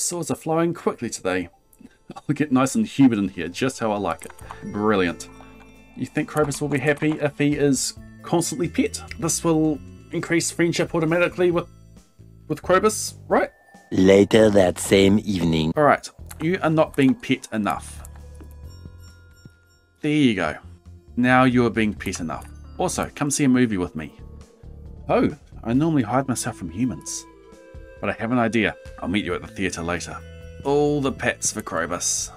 swords are flowing quickly today. I'll get nice and humid in here, just how I like it. Brilliant. You think Krobus will be happy if he is constantly pet? This will increase friendship automatically with with Krobus, right? Later that same evening. Alright, you are not being pet enough. There you go. Now you are being pet enough. Also, come see a movie with me. Oh, I normally hide myself from humans. But I have an idea. I'll meet you at the theatre later. All the pets for Krobus.